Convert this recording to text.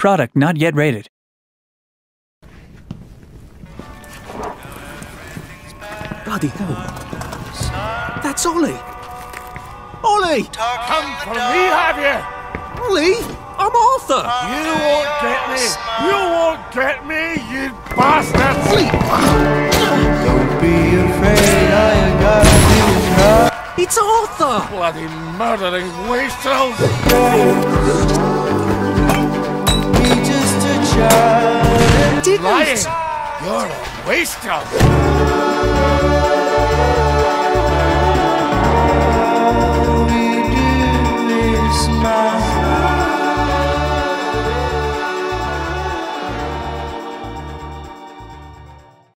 Product not yet rated. Bloody hell. That's Ollie. Ollie! Come for me, have you? Ollie! I'm Arthur! You won't get me! You won't get me, you bastards! Ollie! Don't be afraid, I you gotta do is try. It's Arthur! Bloody murdering wastrels! Didn't! Lying! You're a waste wastrel!